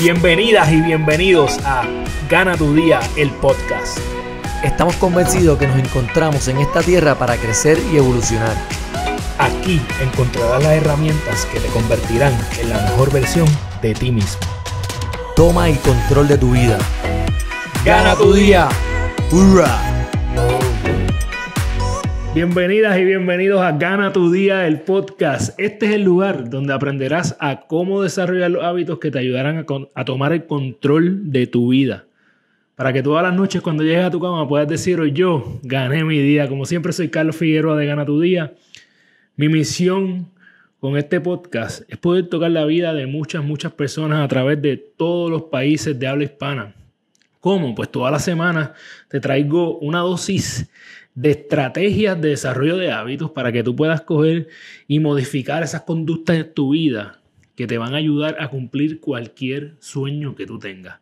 Bienvenidas y bienvenidos a Gana tu Día, el podcast. Estamos convencidos que nos encontramos en esta tierra para crecer y evolucionar. Aquí encontrarás las herramientas que te convertirán en la mejor versión de ti mismo. Toma el control de tu vida. Gana tu día. ¡Hurra! Bienvenidas y bienvenidos a Gana tu Día, el podcast. Este es el lugar donde aprenderás a cómo desarrollar los hábitos que te ayudarán a, tomar el control de tu vida. Para que todas las noches cuando llegues a tu cama puedas decir, yo gané mi día. Como siempre soy Carlos Figueroa de Gana tu Día. Mi misión con este podcast es poder tocar la vida de muchas, muchas personas a través de todos los países de habla hispana. ¿Cómo? Pues todas las semanas te traigo una dosis de estrategias de desarrollo de hábitos para que tú puedas coger y modificar esas conductas en tu vida que te van a ayudar a cumplir cualquier sueño que tú tengas.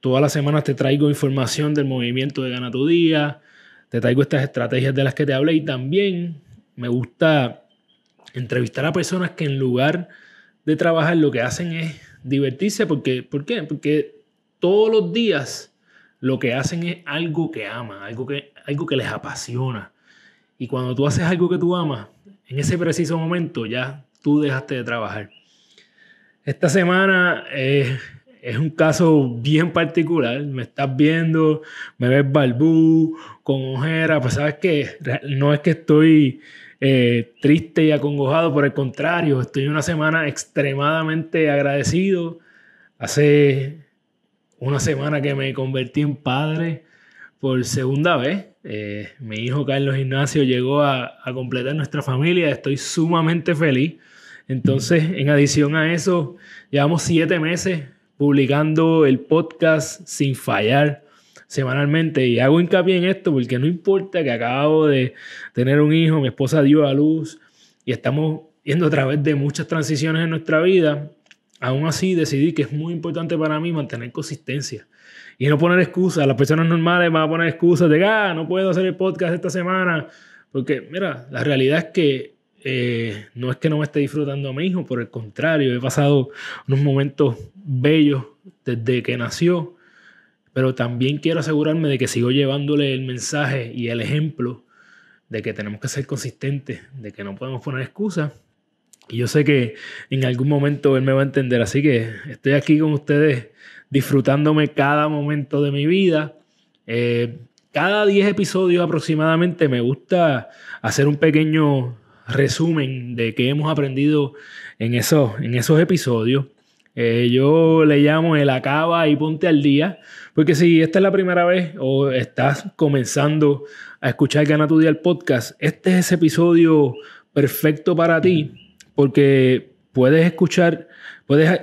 Todas las semanas te traigo información del movimiento de Gana tu Día, te traigo estas estrategias de las que te hablé y también me gusta entrevistar a personas que en lugar de trabajar lo que hacen es divertirse. Porque, ¿Por qué? Porque todos los días lo que hacen es algo que aman, algo que, algo que les apasiona. Y cuando tú haces algo que tú amas, en ese preciso momento ya tú dejaste de trabajar. Esta semana eh, es un caso bien particular. Me estás viendo, me ves balbú, con ojeras, pues sabes que no es que estoy eh, triste y acongojado, por el contrario, estoy una semana extremadamente agradecido. Hace una semana que me convertí en padre por segunda vez. Eh, mi hijo Carlos Ignacio llegó a, completar nuestra familia. Estoy sumamente feliz. Entonces, en adición a eso, llevamos siete meses publicando el podcast sin fallar semanalmente. Y hago hincapié en esto porque no importa que acabo de tener un hijo, mi esposa dio a luz y estamos yendo a través de muchas transiciones en nuestra vida aún así decidí que es muy importante para mí mantener consistencia y no poner excusas. Las personas normales van a poner excusas de, ah, no puedo hacer el podcast esta semana. Porque, mira, la realidad es que eh, no es que no me esté disfrutando a mi hijo, por el contrario, he pasado unos momentos bellos desde que nació, pero también quiero asegurarme de que sigo llevándole el mensaje y el ejemplo de que tenemos que ser consistentes, de que no podemos poner excusas y yo sé que en algún momento él me va a entender, así que estoy aquí con ustedes disfrutándome cada momento de mi vida. Eh, cada 10 episodios aproximadamente me gusta hacer un pequeño resumen de qué hemos aprendido en esos, en esos episodios. Eh, yo le llamo el acaba y ponte al día, porque si esta es la primera vez o estás comenzando a escuchar Gana tu Día el podcast, este es ese episodio perfecto para ti porque puedes escuchar, puedes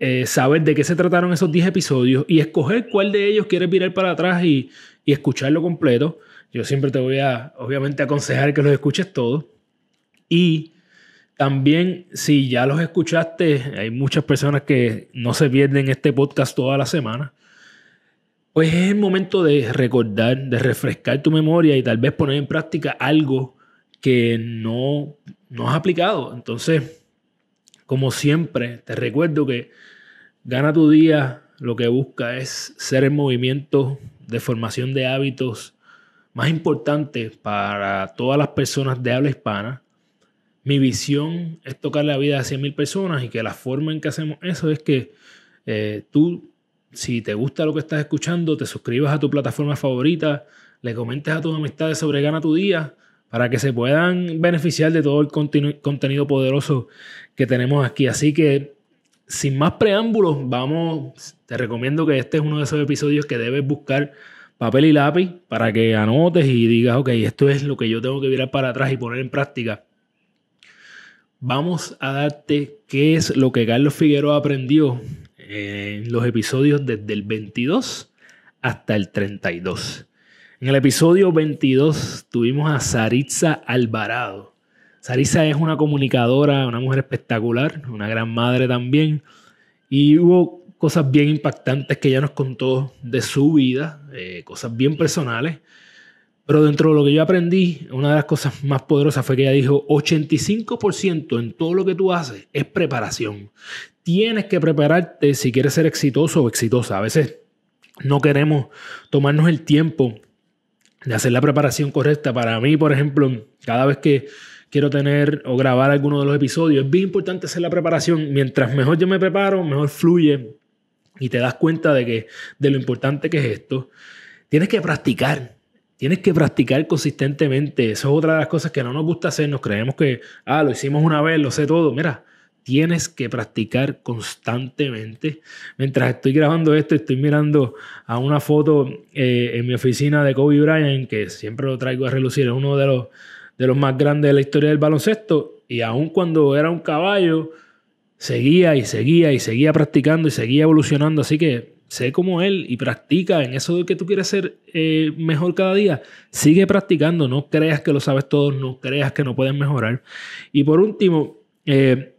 eh, saber de qué se trataron esos 10 episodios y escoger cuál de ellos quieres mirar para atrás y, y escucharlo completo. Yo siempre te voy a, obviamente, aconsejar que los escuches todos. Y también, si ya los escuchaste, hay muchas personas que no se pierden este podcast toda la semana. Pues es el momento de recordar, de refrescar tu memoria y tal vez poner en práctica algo que no, no has aplicado. Entonces, como siempre, te recuerdo que Gana tu día lo que busca es ser el movimiento de formación de hábitos más importante para todas las personas de habla hispana. Mi visión es tocar la vida de 100.000 personas y que la forma en que hacemos eso es que eh, tú, si te gusta lo que estás escuchando, te suscribas a tu plataforma favorita, le comentes a tus amistades sobre Gana tu Día para que se puedan beneficiar de todo el contenido poderoso que tenemos aquí. Así que, sin más preámbulos, vamos, te recomiendo que este es uno de esos episodios que debes buscar papel y lápiz para que anotes y digas, ok, esto es lo que yo tengo que virar para atrás y poner en práctica. Vamos a darte qué es lo que Carlos Figueroa aprendió en los episodios desde el 22 hasta el 32. En el episodio 22 tuvimos a Saritza Alvarado. Saritza es una comunicadora, una mujer espectacular, una gran madre también. Y hubo cosas bien impactantes que ella nos contó de su vida, eh, cosas bien personales. Pero dentro de lo que yo aprendí, una de las cosas más poderosas fue que ella dijo, 85% en todo lo que tú haces es preparación. tienes que prepararte si quieres ser exitoso o exitosa. A veces no queremos tomarnos el tiempo de hacer la preparación correcta. Para mí, por ejemplo, cada vez que quiero tener o grabar alguno de los episodios, es bien importante hacer la preparación. Mientras mejor yo me preparo, mejor fluye y te das cuenta de, que, de lo importante que es esto. Tienes que practicar. Tienes que practicar consistentemente. Eso es otra de las cosas que no nos gusta hacer. Nos creemos que, ah, lo hicimos una vez, lo sé todo. Mira, tienes que practicar constantemente. Mientras estoy grabando esto, estoy mirando a una foto eh, en mi oficina de Kobe Bryant, que siempre lo traigo a relucir, es uno de los, de los más grandes de la historia del baloncesto. Y aun cuando era un caballo, seguía y seguía y seguía practicando y seguía evolucionando. Así que sé como él y practica en eso de que tú quieres ser eh, mejor cada día. Sigue practicando, no creas que lo sabes todo, no creas que no puedes mejorar. Y por último, eh,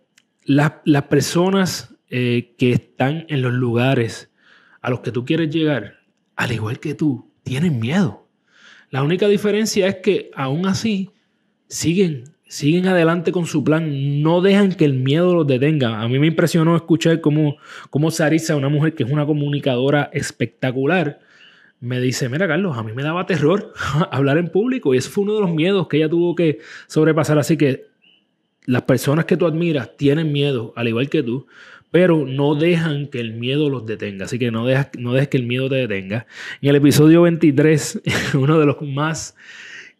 las personas eh, que están en los lugares a los que tú quieres llegar, al igual que tú, tienen miedo. La única diferencia es que aún así siguen, siguen adelante con su plan, no dejan que el miedo los detenga. A mí me impresionó escuchar cómo, cómo Sarisa, una mujer que es una comunicadora espectacular, me dice, mira Carlos, a mí me daba terror hablar en público y ese fue uno de los miedos que ella tuvo que sobrepasar. Así que las personas que tú admiras tienen miedo, al igual que tú, pero no dejan que el miedo los detenga. Así que no, dejes que el miedo te detenga. En el episodio 23, uno de los más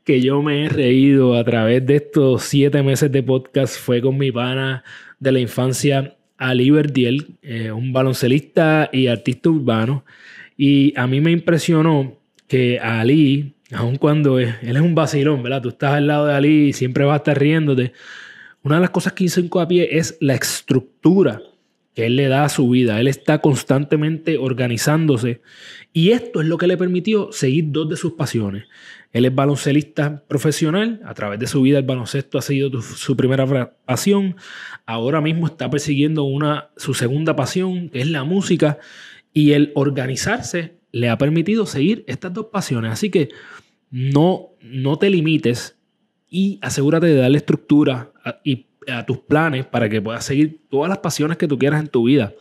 que yo me he reído a través de estos siete meses de podcast fue con mi pana de la infancia, Ali Verdiel, eh, un baloncelista y artista urbano. Y a mí me impresionó que Ali, aun cuando él es un vacilón, ¿verdad? Tú estás al lado de Ali y siempre va a estar riéndote una de las cosas que hizo pie es la estructura que él le da a su vida. Él está constantemente organizándose y esto es lo que le permitió seguir dos de sus pasiones. Él es baloncelista profesional, a través de su vida el baloncesto ha sido su primera pasión, ahora mismo está persiguiendo una, su segunda pasión, que es la música, y el organizarse le ha permitido seguir estas dos pasiones. Así que no, no te limites y asegúrate de darle estructura a, y a tus planes para que puedas seguir todas las pasiones que tú quieras en tu vida.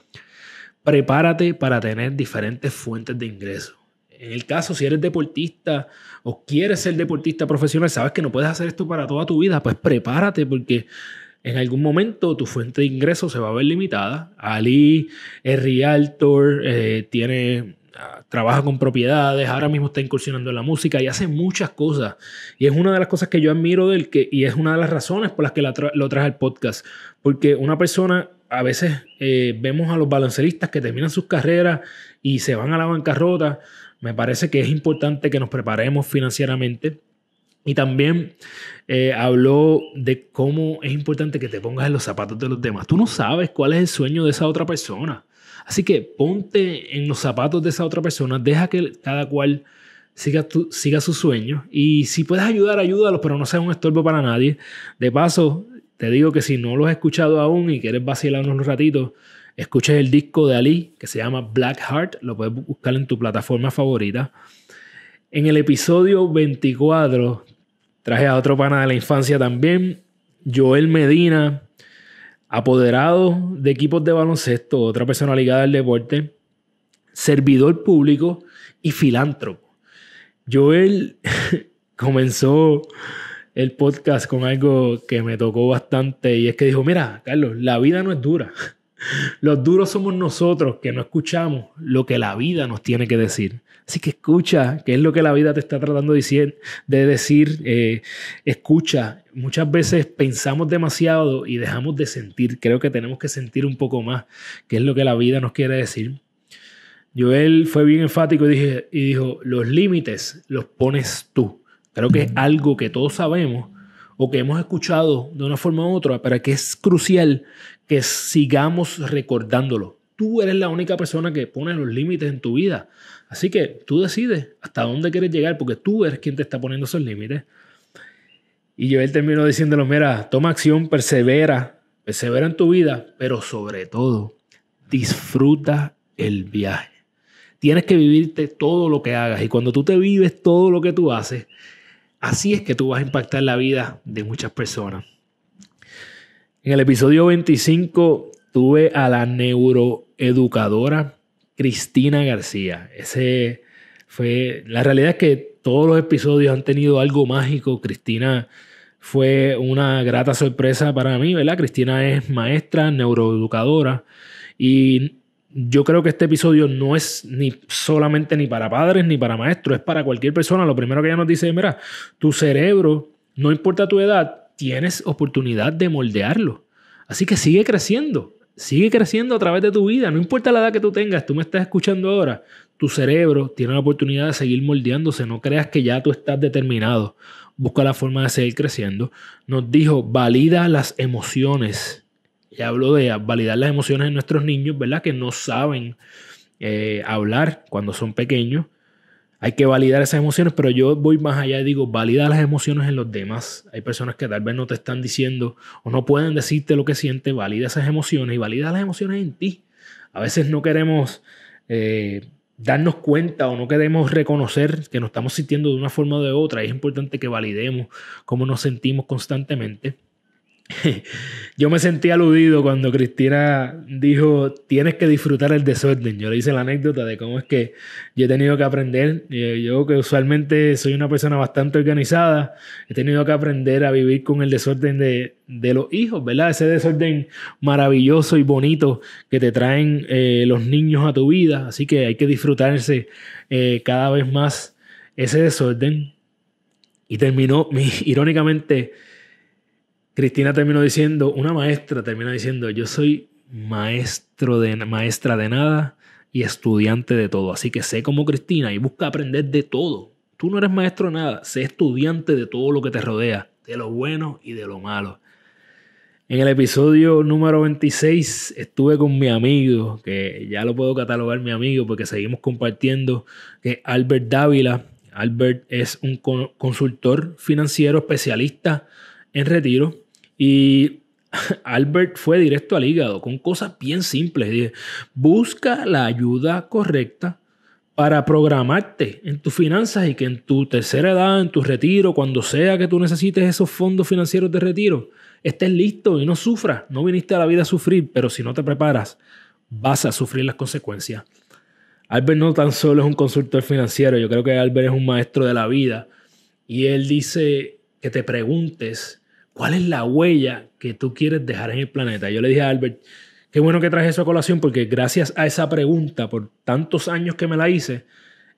Prepárate para tener diferentes fuentes de ingresos. En el caso, si eres deportista o quieres ser deportista profesional, sabes que no puedes hacer esto para toda tu vida, pues prepárate porque en algún momento tu fuente de ingresos se va a ver limitada. Ali es realtor, eh, tiene trabaja con propiedades, ahora mismo está incursionando en la música y hace muchas cosas. Y es una de las cosas que yo admiro del que, y es una de las razones por las que lo traje al podcast. Porque una persona, a veces eh, vemos a los baloncelistas que terminan sus carreras y se van a la bancarrota. Me parece que es importante que nos preparemos financieramente. Y también eh, habló de cómo es importante que te pongas en los zapatos de los demás. Tú no sabes cuál es el sueño de esa otra persona. Así que ponte en los zapatos de esa otra persona, deja que cada cual siga, siga su sueño y si puedes ayudar, ayúdalos, pero no seas un estorbo para nadie. De paso, te digo que si no lo has escuchado aún y quieres vacilar unos ratitos, escuches el disco de Ali que se llama Black Heart, lo puedes buscar en tu plataforma favorita. En el episodio 24 traje a otro pana de la infancia también, Joel Medina, apoderado de equipos de baloncesto, otra persona ligada al deporte, servidor público y filántropo. Joel comenzó el podcast con algo que me tocó bastante y es que dijo, mira, Carlos, la vida no es dura. Los duros somos nosotros que no escuchamos lo que la vida nos tiene que decir. Así que escucha qué es lo que la vida te está tratando de decir. De decir eh, escucha. Muchas veces pensamos demasiado y dejamos de sentir. Creo que tenemos que sentir un poco más qué es lo que la vida nos quiere decir. Joel fue bien enfático y, dije, y dijo, los límites los pones tú. Creo que es algo que todos sabemos o que hemos escuchado de una forma u otra, pero que es crucial que sigamos recordándolo. Tú eres la única persona que pone los límites en tu vida. Así que tú decides hasta dónde quieres llegar porque tú eres quien te está poniendo esos límites. Y yo él terminó diciéndolo, mira, toma acción, persevera, persevera en tu vida, pero sobre todo, disfruta el viaje. Tienes que vivirte todo lo que hagas y cuando tú te vives todo lo que tú haces, así es que tú vas a impactar la vida de muchas personas. En el episodio 25 tuve a la neuroeducadora Cristina García. Ese fue. La realidad es que todos los episodios han tenido algo mágico. Cristina fue una grata sorpresa para mí, ¿verdad? Cristina es maestra, neuroeducadora y yo creo que este episodio no es ni solamente ni para padres ni para maestros, es para cualquier persona. Lo primero que ella nos dice es, mira, tu cerebro, no importa tu edad, tienes oportunidad de moldearlo. Así que sigue creciendo, sigue creciendo a través de tu vida, no importa la edad que tú tengas, tú me estás escuchando ahora, tu cerebro tiene la oportunidad de seguir moldeándose, no creas que ya tú estás determinado, busca la forma de seguir creciendo. Nos dijo, valida las emociones y hablo de validar las emociones de nuestros niños, ¿verdad? Que no saben eh, hablar cuando son pequeños. Hay que validar esas emociones, pero yo voy más allá y digo, valida las emociones en los demás. Hay personas que tal vez no te están diciendo o no pueden decirte lo que sienten, valida esas emociones y valida las emociones en ti. A veces no queremos eh, darnos cuenta o no queremos reconocer que nos estamos sintiendo de una forma o de otra. Es importante que validemos cómo nos sentimos constantemente. Yo me sentí aludido cuando Cristina dijo, tienes que disfrutar el desorden. Yo le hice la anécdota de cómo es que yo he tenido que aprender, eh, yo que usualmente soy una persona bastante organizada, he tenido que aprender a vivir con el desorden de, los hijos, ¿verdad? Ese desorden maravilloso y bonito que te traen eh, los niños a tu vida. Así que hay que disfrutarse eh, cada vez más ese desorden. Y terminó, irónicamente, Cristina terminó diciendo, una maestra termina diciendo, yo soy maestro de, maestra de nada y estudiante de todo. Así que sé como Cristina y busca aprender de todo. Tú no eres maestro de nada, sé estudiante de todo lo que te rodea, de lo bueno y de lo malo. En el episodio número 26 estuve con mi amigo, que ya lo puedo catalogar mi amigo porque seguimos compartiendo, que Albert Dávila. Albert es un consultor financiero especialista en retiro y Albert fue directo al hígado con cosas bien simples. Busca la ayuda correcta para programarte en tus finanzas y que en tu tercera edad, en tu retiro, cuando sea que tú necesites esos fondos financieros de retiro, estés listo y no sufras. No viniste a la vida a sufrir, pero si no te preparas, vas a sufrir las consecuencias. Albert no tan solo es un consultor financiero, yo creo que Albert es un maestro de la vida y él dice que te preguntes ¿Cuál es la huella que tú quieres dejar en el planeta? Yo le dije a Albert, qué bueno que traje eso a colación porque gracias a esa pregunta, por tantos años que me la hice,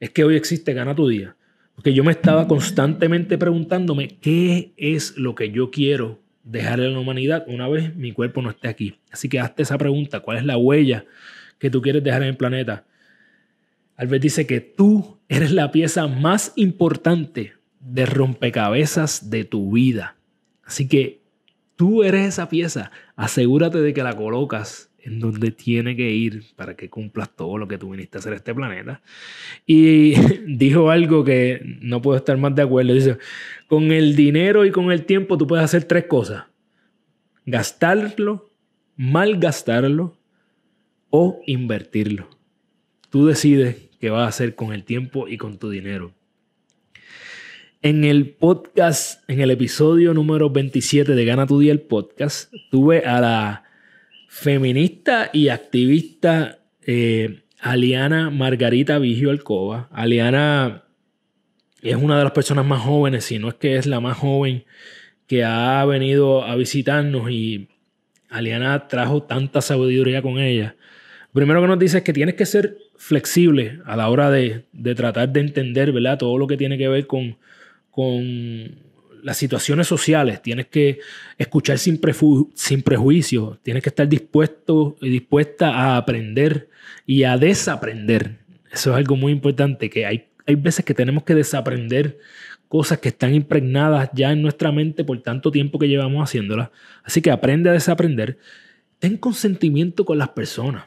es que hoy existe Gana tu Día. Porque yo me estaba constantemente preguntándome qué es lo que yo quiero dejar en la humanidad una vez mi cuerpo no esté aquí. Así que hazte esa pregunta, ¿cuál es la huella que tú quieres dejar en el planeta? Albert dice que tú eres la pieza más importante de rompecabezas de tu vida. Así que tú eres esa pieza. Asegúrate de que la colocas en donde tiene que ir para que cumplas todo lo que tú viniste a hacer este planeta. Y dijo algo que no puedo estar más de acuerdo. Dice, con el dinero y con el tiempo tú puedes hacer tres cosas. Gastarlo, malgastarlo o invertirlo. Tú decides qué vas a hacer con el tiempo y con tu dinero. En el podcast, en el episodio número 27 de Gana tu Día el podcast, tuve a la feminista y activista eh, Aliana Margarita Vigio Alcoba. Aliana es una de las personas más jóvenes, si no es que es la más joven que ha venido a visitarnos y Aliana trajo tanta sabiduría con ella. Primero que nos dice es que tienes que ser flexible a la hora de, de tratar de entender ¿verdad? todo lo que tiene que ver con con las situaciones sociales, tienes que escuchar sin, sin prejuicio, tienes que estar dispuesto y dispuesta a aprender y a desaprender. Eso es algo muy importante, que hay, hay veces que tenemos que desaprender cosas que están impregnadas ya en nuestra mente por tanto tiempo que llevamos haciéndolas. Así que aprende a desaprender. Ten consentimiento con las personas.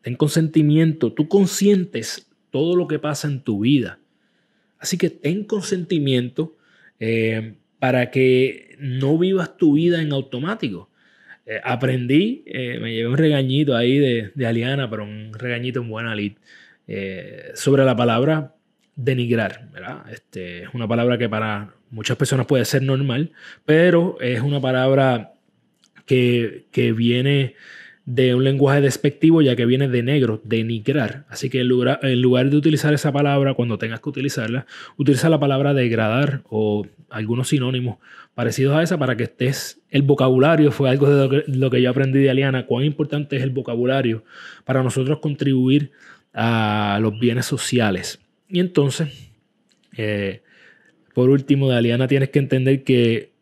Ten consentimiento. Tú consientes todo lo que pasa en tu vida. Así que ten consentimiento eh, para que no vivas tu vida en automático. Eh, aprendí, eh, me llevé un regañito ahí de, Aliana, pero un regañito en buena lid, sobre la palabra denigrar. Este, es una palabra que para muchas personas puede ser normal, pero es una palabra que, que viene de un lenguaje despectivo ya que viene de negro, denigrar. Así que en lugar, en lugar, de utilizar esa palabra cuando tengas que utilizarla, utiliza la palabra degradar o algunos sinónimos parecidos a esa para que estés... El vocabulario fue algo de lo que, yo aprendí de Aliana, cuán importante es el vocabulario para nosotros contribuir a los bienes sociales. Y entonces, eh, por último, de Aliana tienes que entender que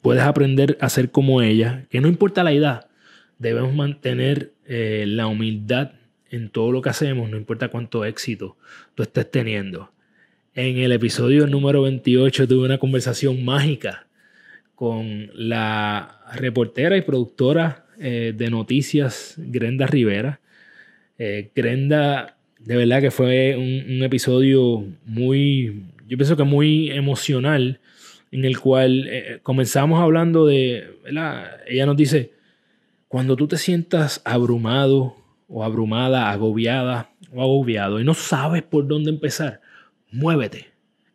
puedes aprender a ser como ella, que no importa la edad, debemos mantener eh, la humildad en todo lo que hacemos, no importa cuánto éxito tú estés teniendo. En el episodio número 28 tuve una conversación mágica con la reportera y productora eh, de noticias Grenda Rivera. Eh, Grenda, de verdad que fue un, episodio muy, yo pienso que muy emocional, en el cual eh, comenzamos hablando de, ella nos dice, cuando tú te sientas abrumado o abrumada, agobiada o agobiado y no sabes por dónde empezar, muévete.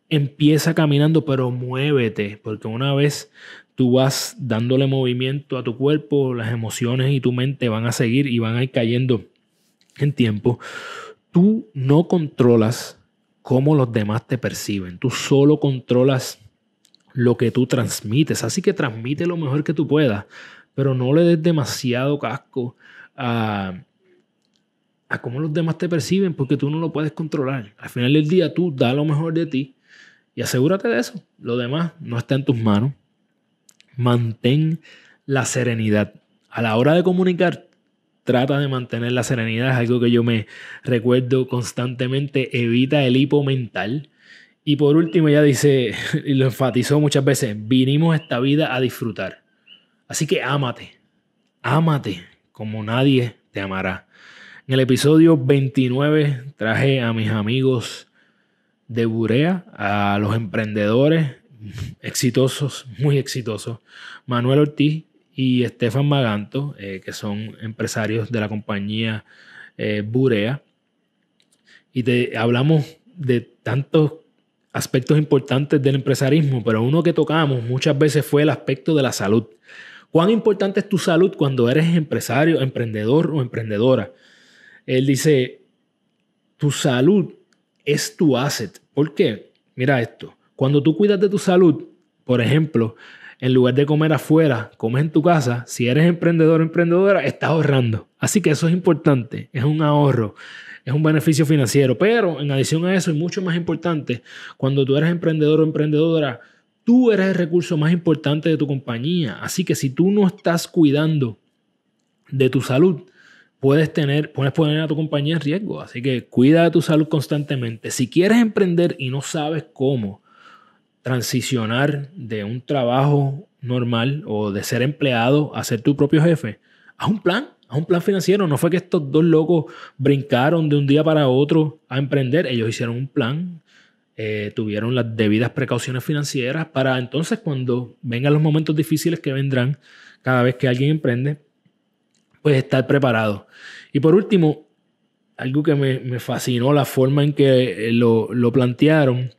Empieza caminando, pero muévete, porque una vez tú vas dándole movimiento a tu cuerpo, las emociones y tu mente van a seguir y van a ir cayendo en tiempo. Tú no controlas cómo los demás te perciben, tú solo controlas lo que tú transmites, así que transmite lo mejor que tú puedas, pero no le des demasiado casco a, a cómo los demás te perciben porque tú no lo puedes controlar. Al final del día tú da lo mejor de ti y asegúrate de eso. Lo demás no está en tus manos. Mantén la serenidad. A la hora de comunicar, trata de mantener la serenidad. Es algo que yo me recuerdo constantemente. Evita el hipo mental. Y por último, ya dice, y lo enfatizó muchas veces, vinimos esta vida a disfrutar. Así que ámate. Ámate como nadie te amará. En el episodio 29 traje a mis amigos de Burea, a los emprendedores exitosos, muy exitosos, Manuel Ortiz y Estefan Maganto, eh, que son empresarios de la compañía eh, Burea. Y te hablamos de tantos aspectos importantes del empresarismo, pero uno que tocamos muchas veces fue el aspecto de la salud. ¿Cuán importante es tu salud cuando eres empresario, emprendedor o emprendedora? Él dice, tu salud es tu asset. ¿Por qué? Mira esto. Cuando tú cuidas de tu salud, por ejemplo, en lugar de comer afuera, comes en tu casa, si eres emprendedor o emprendedora, estás ahorrando. Así que eso es importante, es un ahorro, es un beneficio financiero. Pero en adición a eso, y mucho más importante, cuando tú eres emprendedor o emprendedora, tú eres el recurso más importante de tu compañía. Así que si tú no estás cuidando de tu salud, puedes tener, puedes poner a tu compañía en riesgo. Así que cuida de tu salud constantemente. Si quieres emprender y no sabes cómo transicionar de un trabajo normal o de ser empleado a ser tu propio jefe, haz un plan, haz un plan financiero. No fue que estos dos locos brincaron de un día para otro a emprender. Ellos hicieron un plan, eh, tuvieron las debidas precauciones financieras para entonces cuando vengan los momentos difíciles que vendrán cada vez que alguien emprende, pues estar preparado. Y por último, algo que me, fascinó, la forma en que eh, lo, lo plantearon,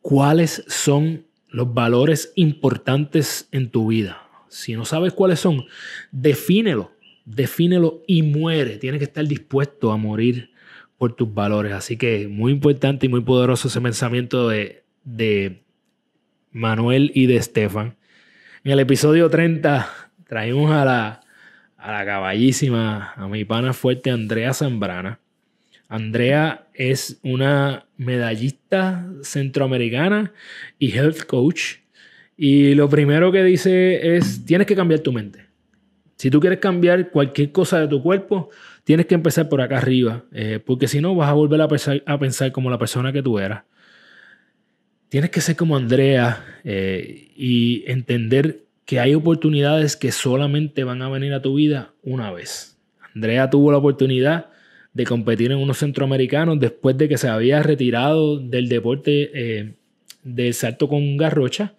cuáles son los valores importantes en tu vida. Si no sabes cuáles son, defínelo, defínelo y muere. Tienes que estar dispuesto a morir por tus valores. Así que muy importante y muy poderoso ese pensamiento de, de Manuel y de Estefan. En el episodio 30 traímos a la, a la caballísima, a mi pana fuerte Andrea Zambrana. Andrea es una medallista centroamericana y health coach. Y lo primero que dice es, tienes que cambiar tu mente. Si tú quieres cambiar cualquier cosa de tu cuerpo, tienes que empezar por acá arriba, eh, porque si no vas a volver a pensar, como la persona que tú eras. Tienes que ser como Andrea eh, y entender que hay oportunidades que solamente van a venir a tu vida una vez. Andrea tuvo la oportunidad de competir en unos centroamericanos después de que se había retirado del deporte eh, del salto con garrocha.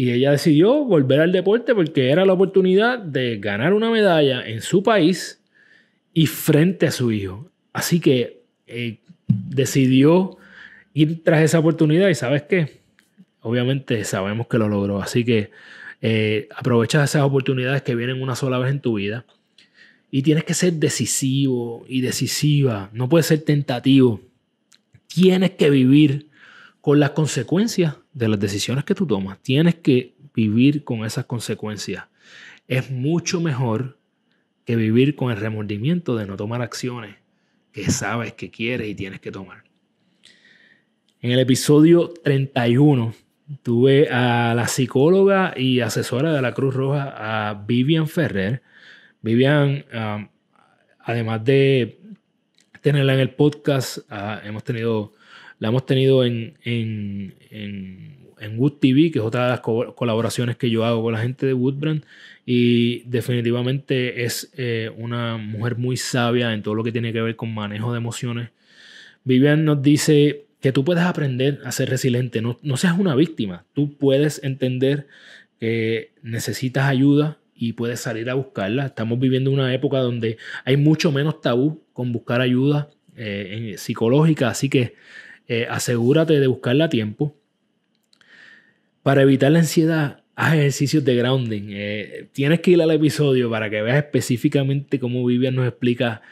Y ella decidió volver al deporte porque era la oportunidad de ganar una medalla en su país y frente a su hijo. Así que eh, decidió ir tras esa oportunidad y sabes qué, obviamente sabemos que lo logró. Así que eh, aprovechas esas oportunidades que vienen una sola vez en tu vida. Y tienes que ser decisivo y decisiva. No puedes ser tentativo. Tienes que vivir con las consecuencias de las decisiones que tú tomas. Tienes que vivir con esas consecuencias. Es mucho mejor que vivir con el remordimiento de no tomar acciones que sabes que quieres y tienes que tomar. En el episodio 31 tuve a la psicóloga y asesora de la Cruz Roja, a Vivian Ferrer. Vivian, um, además de tenerla en el podcast, uh, hemos tenido, la hemos tenido en, en, en, Wood TV, que es otra de las colaboraciones que yo hago con la gente de Woodbrand. Y definitivamente es eh, una mujer muy sabia en todo lo que tiene que ver con manejo de emociones. Vivian nos dice que tú puedes aprender a ser resiliente, no, no seas una víctima, tú puedes entender que necesitas ayuda y puedes salir a buscarla. Estamos viviendo una época donde hay mucho menos tabú con buscar ayuda eh, psicológica, así que eh, asegúrate de buscarla a tiempo. Para evitar la ansiedad, haz ejercicios de grounding. Eh, tienes que ir al episodio para que veas específicamente cómo Vivian nos explica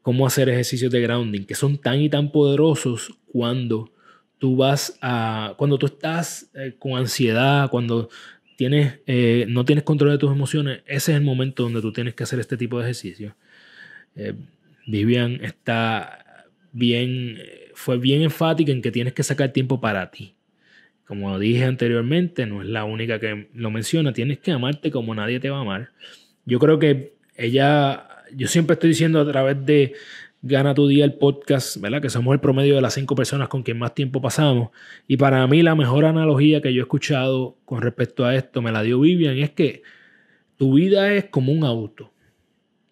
cómo hacer ejercicios de grounding, que son tan y tan poderosos cuando tú vas a, cuando tú estás eh, con ansiedad, cuando tienes, no tienes control de tus emociones, ese es el momento donde tú tienes que hacer este tipo de ejercicio. Eh, Vivian está bien, fue bien enfática en que tienes que sacar tiempo para ti. Como dije anteriormente, no es la única que lo menciona, tienes que amarte como nadie te va a amar. Yo creo que ella yo siempre estoy diciendo a través de Gana tu día el podcast, ¿verdad? Que somos el promedio de las cinco personas con quien más tiempo pasamos. Y para mí la mejor analogía que yo he escuchado con respecto a esto me la dio Vivian es que tu vida es como un auto.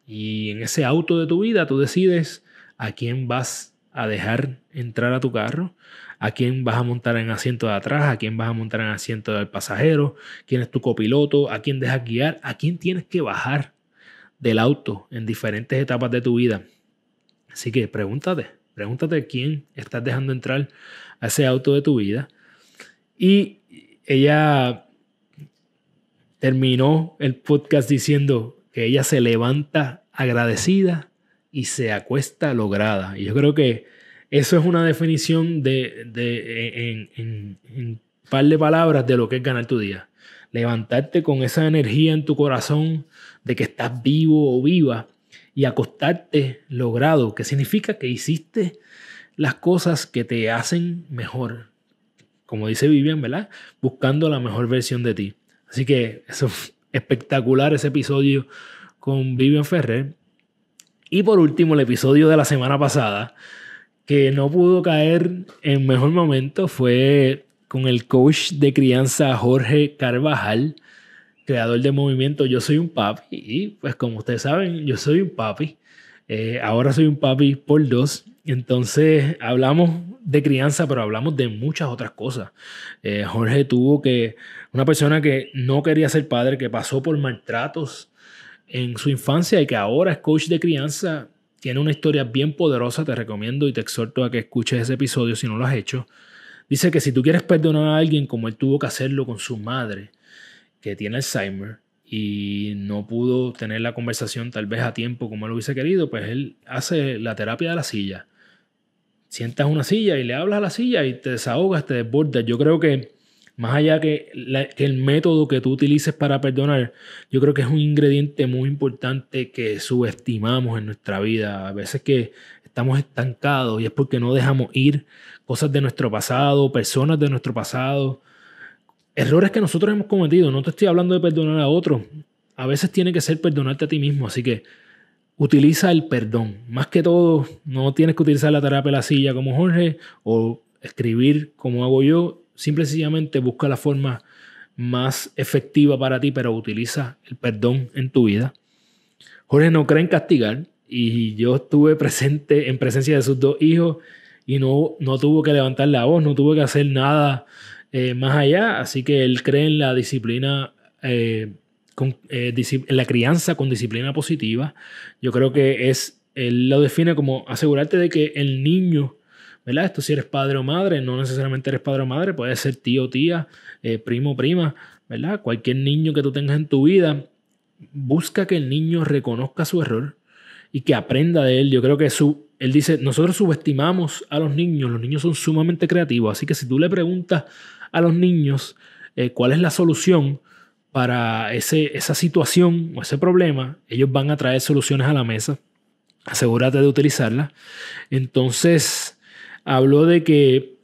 Y en ese auto de tu vida tú decides a quién vas a dejar entrar a tu carro, a quién vas a montar en asiento de atrás, a quién vas a montar en asiento del pasajero, quién es tu copiloto, a quién dejas guiar, a quién tienes que bajar del auto en diferentes etapas de tu vida. Así que pregúntate, pregúntate quién estás dejando entrar a ese auto de tu vida. Y ella terminó el podcast diciendo que ella se levanta agradecida y se acuesta lograda. Y yo creo que eso es una definición de, en, en un par de palabras de lo que es ganar tu día. Levantarte con esa energía en tu corazón, de que estás vivo o viva y acostarte logrado, que significa que hiciste las cosas que te hacen mejor. Como dice Vivian, ¿verdad? Buscando la mejor versión de ti. Así que eso es espectacular ese episodio con Vivian Ferrer. Y por último, el episodio de la semana pasada, que no pudo caer en mejor momento, fue con el coach de crianza Jorge Carvajal creador de movimiento Yo Soy un Papi. Y pues como ustedes saben, yo soy un papi. Eh, ahora soy un papi por dos. Entonces hablamos de crianza, pero hablamos de muchas otras cosas. Eh, Jorge tuvo que, una persona que no quería ser padre, que pasó por maltratos en su infancia y que ahora es coach de crianza, tiene una historia bien poderosa. Te recomiendo y te exhorto a que escuches ese episodio si no lo has hecho. Dice que si tú quieres perdonar a alguien como él tuvo que hacerlo con su madre, que tiene Alzheimer y no pudo tener la conversación tal vez a tiempo como él hubiese querido, pues él hace la terapia de la silla. Sientas una silla y le hablas a la silla y te desahogas, te desbordas. Yo creo que más allá que, que el método que tú utilices para perdonar, yo creo que es un ingrediente muy importante que subestimamos en nuestra vida. A veces que estamos estancados y es porque no dejamos ir cosas de nuestro pasado, personas de nuestro pasado, errores que nosotros hemos cometido. No te estoy hablando de perdonar a otros. A veces tiene que ser perdonarte a ti mismo. Así que utiliza el perdón. Más que todo, no tienes que utilizar la terapia de la silla como Jorge o escribir como hago yo. Simple y sencillamente busca la forma más efectiva para ti, pero utiliza el perdón en tu vida. Jorge no cree en castigar y yo estuve presente en presencia de sus dos hijos y no, no tuvo que levantar la voz, no tuvo que hacer nada eh, más allá, así que él cree en la disciplina, eh, con, eh, en la crianza con disciplina positiva. Yo creo que es, él lo define como asegurarte de que el niño, ¿verdad? Esto si eres padre o madre, no necesariamente eres padre o madre, puede ser tío tía, primo o prima, ¿verdad? Cualquier niño que tú tengas en tu vida, busca que el niño reconozca su error y que aprenda de él. Yo creo que su, él dice, nosotros subestimamos a los niños, los niños son sumamente creativos, así que si tú le preguntas a los niños eh, cuál es la solución para ese, esa situación o ese problema, ellos van a traer soluciones a la mesa. Asegúrate de utilizarlas. Entonces, habló de que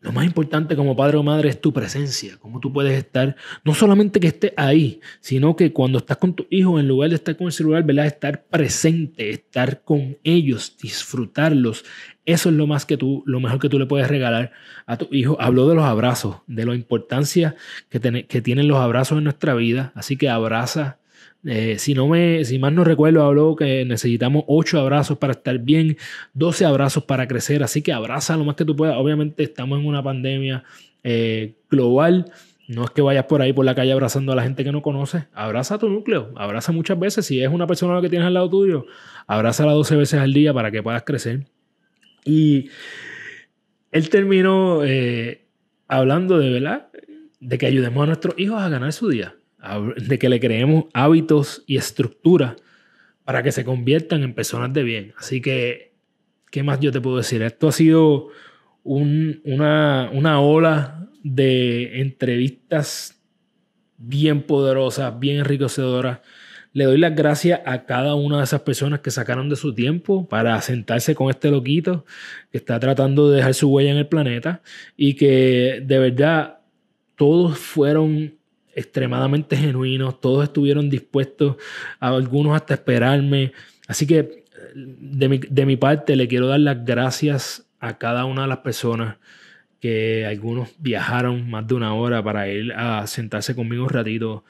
lo más importante como padre o madre es tu presencia, cómo tú puedes estar, no solamente que estés ahí, sino que cuando estás con tu hijo, en lugar de estar con el celular, ¿verdad? Estar presente, estar con ellos, disfrutarlos. Eso es lo, más que tú, lo mejor que tú le puedes regalar a tu hijo. Habló de los abrazos, de la importancia que, que tienen los abrazos en nuestra vida. Así que abraza eh, si, no me, si más no recuerdo, habló que necesitamos 8 abrazos para estar bien, 12 abrazos para crecer, así que abraza lo más que tú puedas. Obviamente estamos en una pandemia eh, global, no es que vayas por ahí por la calle abrazando a la gente que no conoces, abraza a tu núcleo, abraza muchas veces, si es una persona que tienes al lado tuyo, abrázala 12 veces al día para que puedas crecer. Y él terminó eh, hablando de, ¿verdad? De que ayudemos a nuestros hijos a ganar su día de que le creemos hábitos y estructura para que se conviertan en personas de bien. Así que, ¿qué más yo te puedo decir? Esto ha sido una, una ola de entrevistas bien poderosas, bien enriquecedoras. Le doy las gracias a cada una de esas personas que sacaron de su tiempo para sentarse con este loquito que está tratando de dejar su huella en el planeta y que de verdad todos fueron extremadamente genuinos, todos estuvieron dispuestos, a algunos hasta esperarme. Así que de mi, de mi parte le quiero dar las gracias a cada una de las personas que algunos viajaron más de una hora para ir a sentarse conmigo un ratito.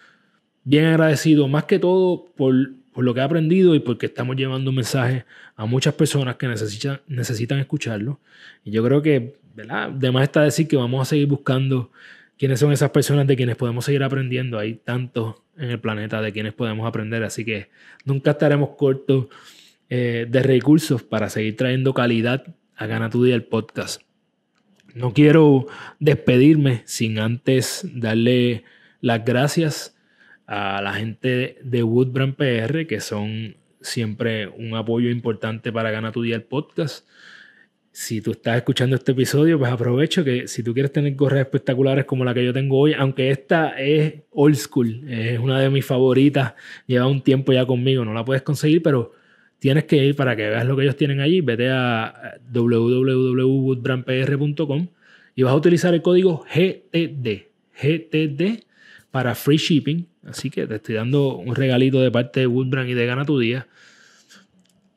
Bien agradecido, más que todo por, por lo que he aprendido y porque estamos llevando un mensaje a muchas personas que necesitan, necesitan escucharlo. Y yo creo que, ¿verdad? Además está decir que vamos a seguir buscando quiénes son esas personas de quienes podemos seguir aprendiendo. Hay tantos en el planeta de quienes podemos aprender, así que nunca estaremos cortos eh, de recursos para seguir trayendo calidad a Gana tu Día el podcast. No quiero despedirme sin antes darle las gracias a la gente de Woodbrand PR, que son siempre un apoyo importante para Gana tu Día el podcast si tú estás escuchando este episodio, pues aprovecho que si tú quieres tener gorras espectaculares como la que yo tengo hoy, aunque esta es old school, es una de mis favoritas, lleva un tiempo ya conmigo, no la puedes conseguir, pero tienes que ir para que veas lo que ellos tienen allí, vete a www.woodbrandpr.com y vas a utilizar el código GTD, GTD para free shipping, así que te estoy dando un regalito de parte de Woodbrand y de Gana tu Día.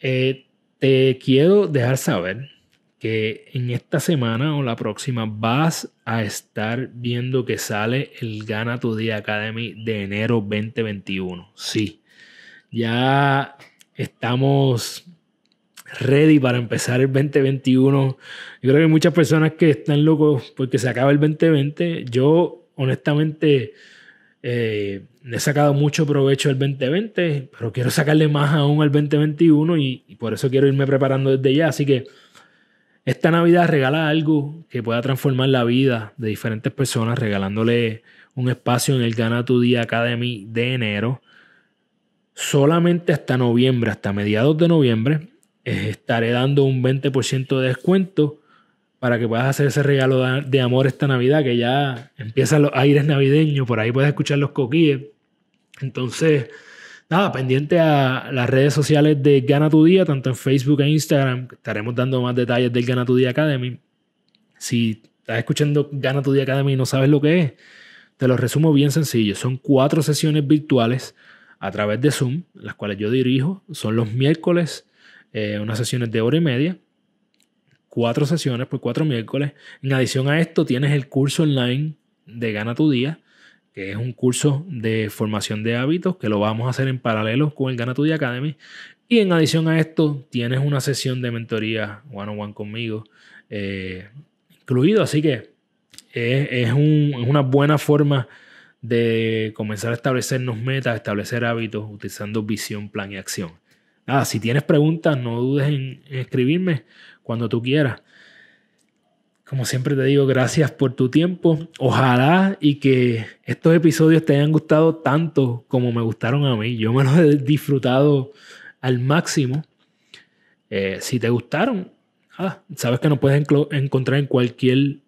Eh, te quiero dejar saber que en esta semana o la próxima vas a estar viendo que sale el Gana Tu Día Academy de enero 2021. Sí, ya estamos ready para empezar el 2021. Yo creo que hay muchas personas que están locos porque se acaba el 2020. Yo, honestamente, eh, he sacado mucho provecho del 2020, pero quiero sacarle más aún al 2021 y, y por eso quiero irme preparando desde ya. Así que esta Navidad regala algo que pueda transformar la vida de diferentes personas, regalándole un espacio en el Gana Tu Día Academy de enero. Solamente hasta noviembre, hasta mediados de noviembre, estaré dando un 20% de descuento para que puedas hacer ese regalo de amor esta Navidad, que ya empiezan los aires navideños, por ahí puedes escuchar los coquíes. Entonces, nada, pendiente a las redes sociales de Gana Tu Día, tanto en Facebook e Instagram. Estaremos dando más detalles del Gana Tu Día Academy. Si estás escuchando Gana Tu Día Academy y no sabes lo que es, te lo resumo bien sencillo. Son cuatro sesiones virtuales a través de Zoom, las cuales yo dirijo. Son los miércoles, eh, unas sesiones de hora y media. Cuatro sesiones por cuatro miércoles. En adición a esto, tienes el curso online de Gana Tu Día que es un curso de formación de hábitos que lo vamos a hacer en paralelo con el Gana Tu Día Academy. Y en adición a esto, tienes una sesión de mentoría one on one conmigo eh, incluido. Así que es, una buena forma de comenzar a establecernos metas, establecer hábitos utilizando visión, plan y acción. Ah, si tienes preguntas, no dudes en escribirme cuando tú quieras Como siempre te digo, gracias por tu tiempo. Ojalá y que estos episodios te hayan gustado tanto como me gustaron a mí. Yo me los he disfrutado al máximo. Eh, si te gustaron, ah, sabes que nos puedes encontrar en cualquier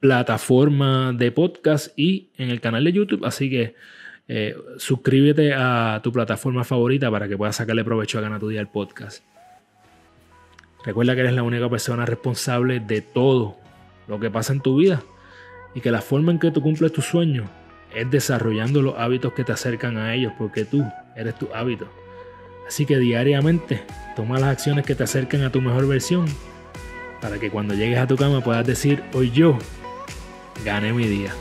plataforma de podcast y en el canal de YouTube. Así que eh, suscríbete a tu plataforma favorita para que puedas sacarle provecho a Gana tu Día podcast. Recuerda que eres la única persona responsable de todo lo que pasa en tu vida y que la forma en que tú cumples tus sueños es desarrollando los hábitos que te acercan a ellos porque tú eres tu hábito. Así que diariamente toma las acciones que te acercan a tu mejor versión para que cuando llegues a tu cama puedas decir, hoy yo gané mi día.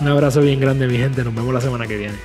Un abrazo bien grande mi gente, nos vemos la semana que viene.